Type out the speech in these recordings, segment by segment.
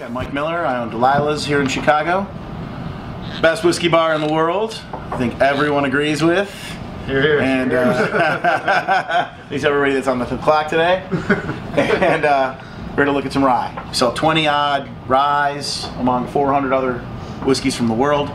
I'm Mike Miller. I own Delilah's here in Chicago. Best whiskey bar in the world. I think everyone agrees with. Here, here. And uh, at least everybody that's on the clock today. and uh, we're going to look at some rye. We sell 20 odd ryes among 400 other whiskeys from the world.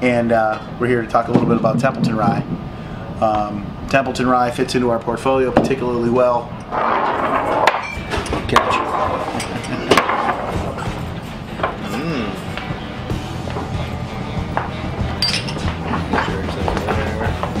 And uh, we're here to talk a little bit about Templeton Rye. Um, Templeton Rye fits into our portfolio particularly well. Catch.